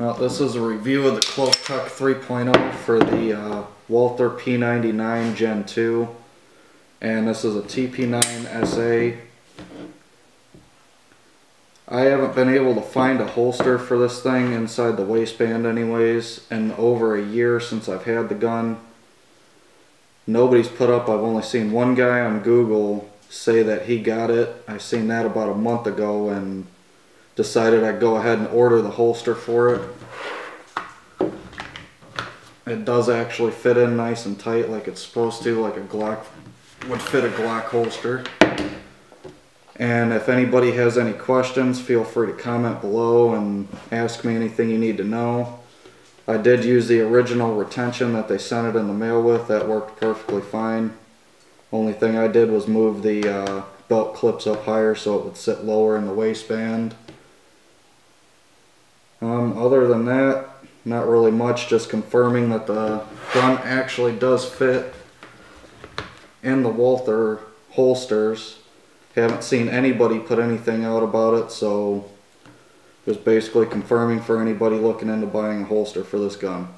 Well, this is a review of the Cloak Tuck 3.0 for the uh, Walther P99 Gen 2. And this is a TP9 SA. I haven't been able to find a holster for this thing inside the waistband anyways in over a year since I've had the gun. Nobody's put up, I've only seen one guy on Google say that he got it. I've seen that about a month ago and decided I'd go ahead and order the holster for it. It does actually fit in nice and tight like it's supposed to, like a Glock would fit a Glock holster. And if anybody has any questions, feel free to comment below and ask me anything you need to know. I did use the original retention that they sent it in the mail with. That worked perfectly fine. Only thing I did was move the uh, belt clips up higher so it would sit lower in the waistband. Um, other than that, not really much, just confirming that the gun actually does fit in the Walther holsters. Haven't seen anybody put anything out about it, so just basically confirming for anybody looking into buying a holster for this gun.